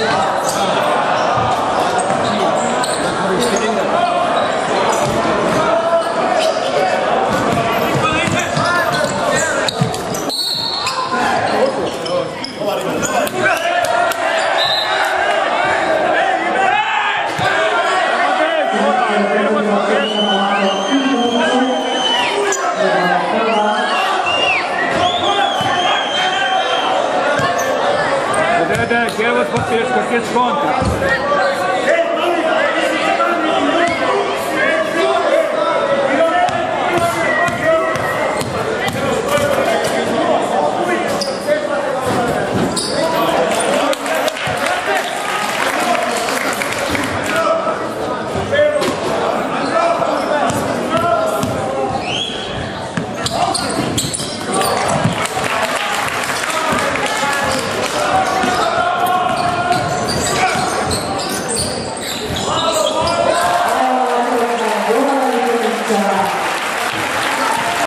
네. Vas papir, kak je skontra? God.